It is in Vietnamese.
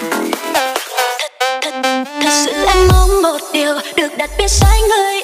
thật, thật, thật sự em mong một điều được đặt biết sai người.